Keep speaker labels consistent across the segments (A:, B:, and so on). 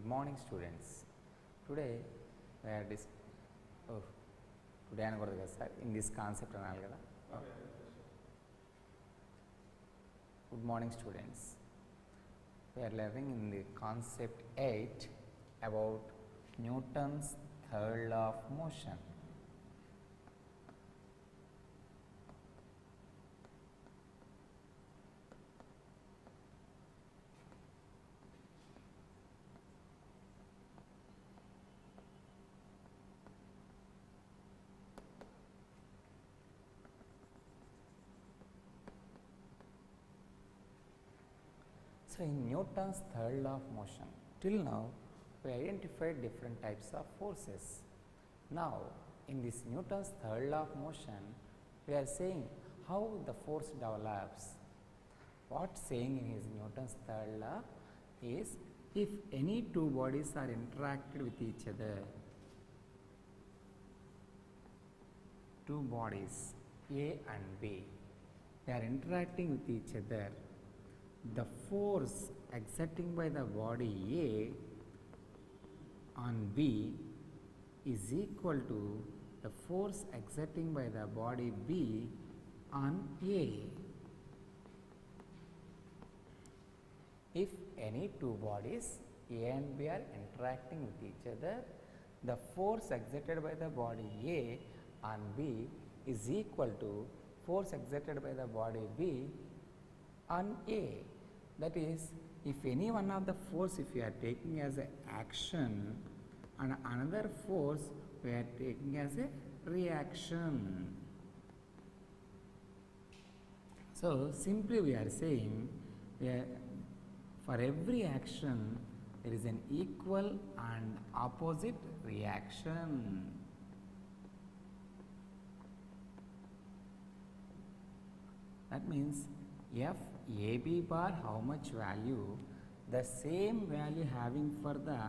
A: Good morning, students. Today we are dis oh, today అనకూడదు కదా sir in this concept అనాలి కదా good morning students we are learning in the concept 8 about Newton's third law of So, in Newton's third law of motion, till now we identified different types of forces. Now, in this Newton's third law of motion, we are saying how the force develops. What saying in his Newton's third law is if any two bodies are interacted with each other, two bodies A and B, they are interacting with each other the force exerting by the body A on B is equal to the force exerting by the body B on A. If any two bodies A and B are interacting with each other, the force exerted by the body A on B is equal to force exerted by the body B on A. That is, if any one of the force if you are taking as a action and another force we are taking as a reaction. So, simply we are saying are, for every action there is an equal and opposite reaction. That means f AB bar how much value the same value having for the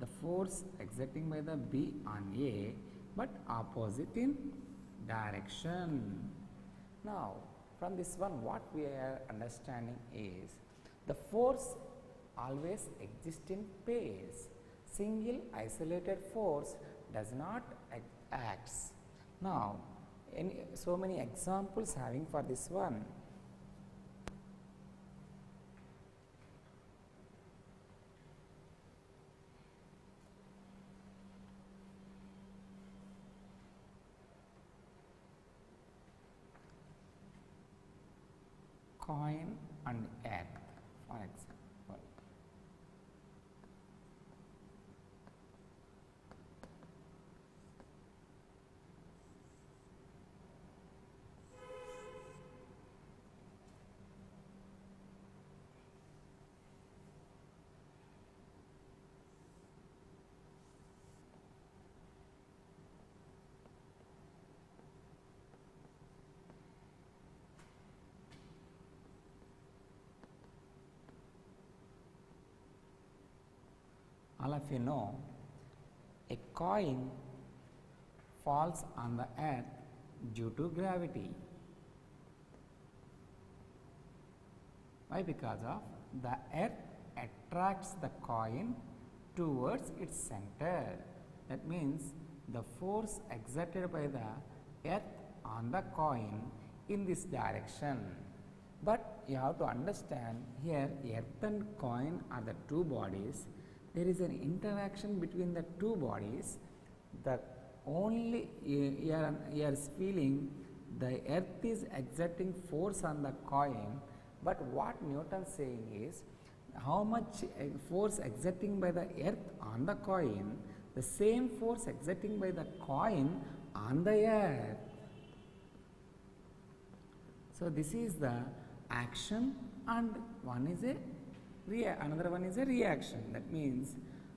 A: the force exerting by the B on A but opposite in direction. Now from this one what we are understanding is the force always exists in pairs. Single isolated force does not acts. Now any, so many examples having for this one coin and earth for example. All of you know a coin falls on the earth due to gravity. Why? Because of the earth attracts the coin towards its center. That means the force exerted by the earth on the coin in this direction. But you have to understand here earth and coin are the two bodies there is an interaction between the two bodies the only you are, feeling the earth is exerting force on the coin. But what Newton saying is how much eh, force exerting by the earth on the coin the same force exerting by the coin on the earth. So this is the action and one is a Rea another one is a reaction. That means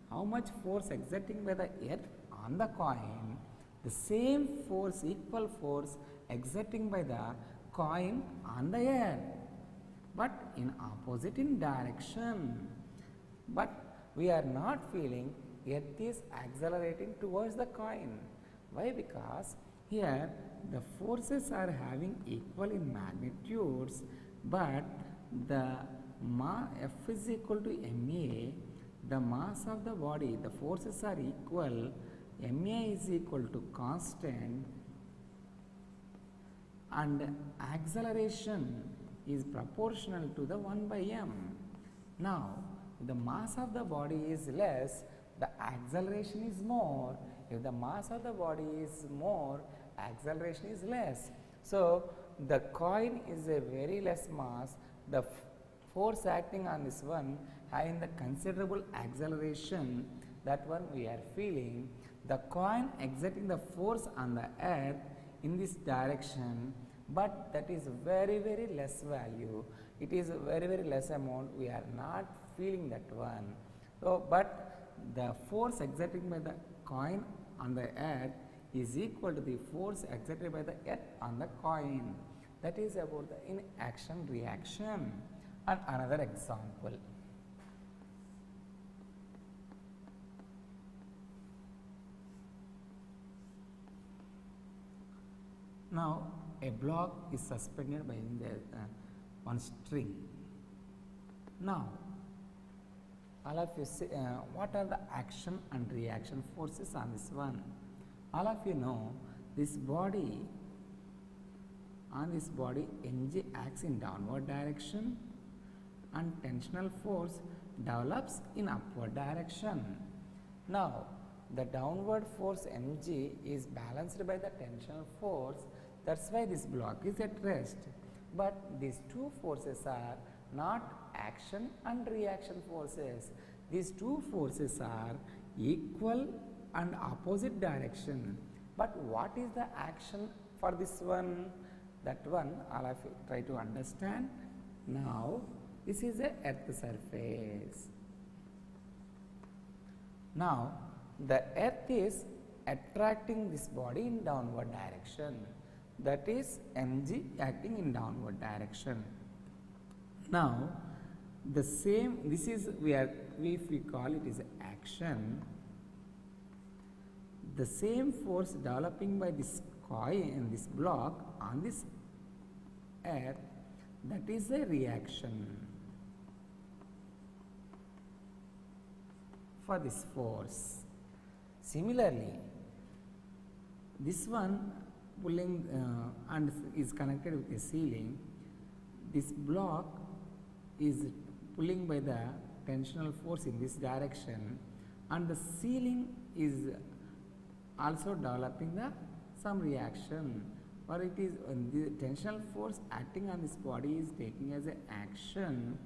A: how much force exerting by the earth on the coin, the same force, equal force exerting by the coin on the air, but in opposite in direction. But we are not feeling earth is accelerating towards the coin. Why? Because here the forces are having equal in magnitudes, but the f is equal to ma the mass of the body, the forces are equal, ma is equal to constant and acceleration is proportional to the 1 by m. Now, the mass of the body is less, the acceleration is more. If the mass of the body is more, acceleration is less. So, the coin is a very less mass, the force acting on this one having the considerable acceleration that one we are feeling, the coin exerting the force on the earth in this direction, but that is very very less value. It is a very very less amount, we are not feeling that one. So, but the force exerted by the coin on the earth is equal to the force exerted by the earth on the coin. That is about the in action reaction. And another example. Now, a block is suspended by the uh, one string. Now, all of you say, uh, what are the action and reaction forces on this one? All of you know this body, on this body mg acts in downward direction and tensional force develops in upward direction. Now, the downward force mg is balanced by the tensional force that is why this block is at rest. But these two forces are not action and reaction forces. These two forces are equal and opposite direction. But what is the action for this one? That one you try to understand. Now, this is the earth surface. Now, the earth is attracting this body in downward direction that is mg acting in downward direction. Now, the same this is we are if we call it is action the same force developing by this coil in this block on this earth that is a reaction for this force. Similarly, this one pulling uh, and is connected with a ceiling, this block is pulling by the tensional force in this direction and the ceiling is also developing the some reaction or it is uh, the tensional force acting on this body is taking as an action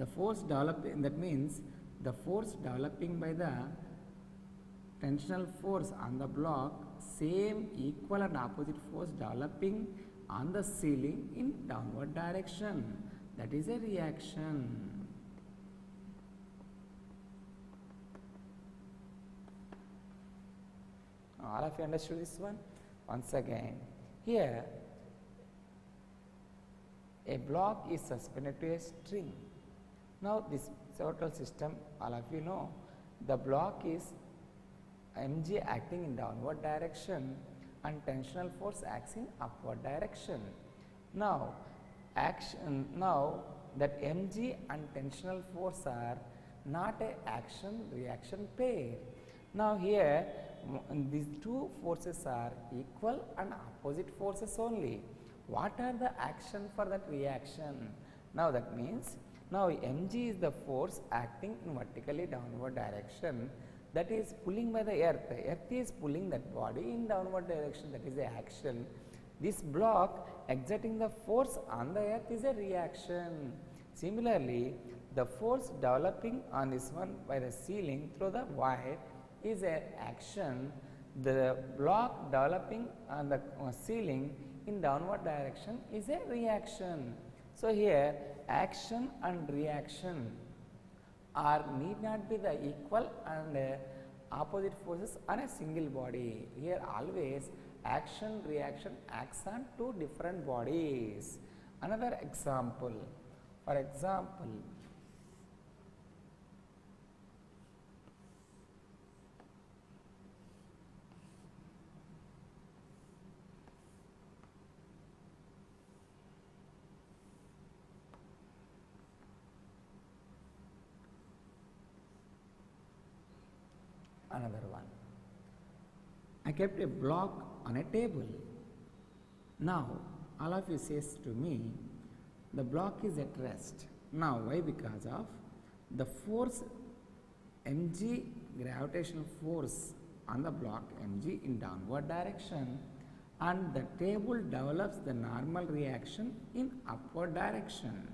A: the force developing that means the force developing by the tensional force on the block same equal and opposite force developing on the ceiling in downward direction that is a reaction. All of you understood this one? Once again, here a block is suspended to a string. Now, this total system, all of you know, the block is mg acting in downward direction and tensional force acts in upward direction. Now, action now that mg and tensional force are not a action reaction pair. Now, here these two forces are equal and opposite forces only. What are the action for that reaction? Now, that means now mg is the force acting in vertically downward direction that is pulling by the earth. Earth is pulling that body in downward direction that is the action. This block exerting the force on the earth is a reaction. Similarly, the force developing on this one by the ceiling through the wire is a action. The block developing on the uh, ceiling in downward direction is a reaction. So, here action and reaction are need not be the equal and uh, opposite forces on a single body. Here always action reaction acts on two different bodies. Another example, for example, another one. I kept a block on a table. Now, all of you says to me, the block is at rest. Now, why? Because of the force mg gravitational force on the block mg in downward direction and the table develops the normal reaction in upward direction.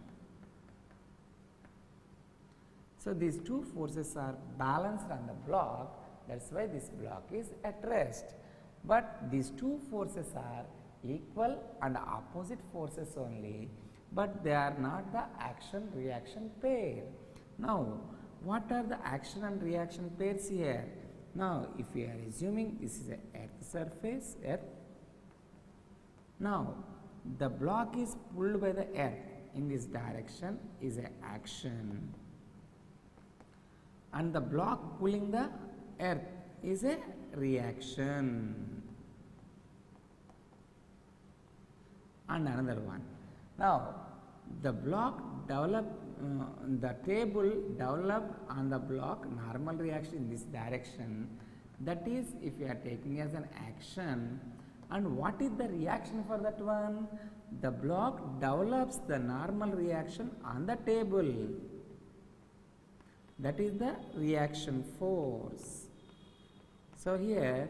A: So, these two forces are balanced on the block that is why this block is at rest. But these two forces are equal and opposite forces only, but they are not the action reaction pair. Now, what are the action and reaction pairs here? Now, if we are assuming this is a earth surface, earth. Now, the block is pulled by the earth in this direction is a action and the block pulling the earth is a reaction and another one. Now, the block develop, uh, the table developed on the block normal reaction in this direction that is if you are taking as an action and what is the reaction for that one? The block develops the normal reaction on the table that is the reaction force. So, here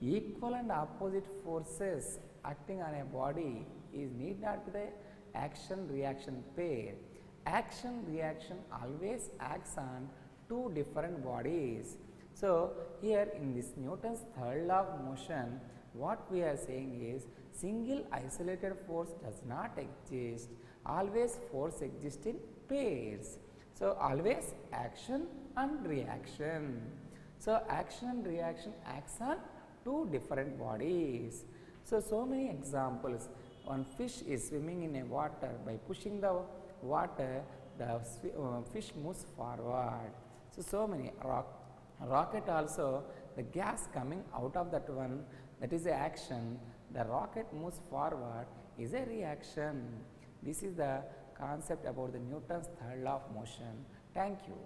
A: equal and opposite forces acting on a body is need not be the action reaction pair. Action reaction always acts on two different bodies. So, here in this Newton's third law of motion what we are saying is single isolated force does not exist always force exists in pairs. So, always action and reaction. So, action and reaction acts on two different bodies. So, so many examples one fish is swimming in a water by pushing the water the uh, fish moves forward. So, so many rock, rocket also the gas coming out of that one that is a action the rocket moves forward is a reaction. This is the concept about the Newton's third law of motion. Thank you.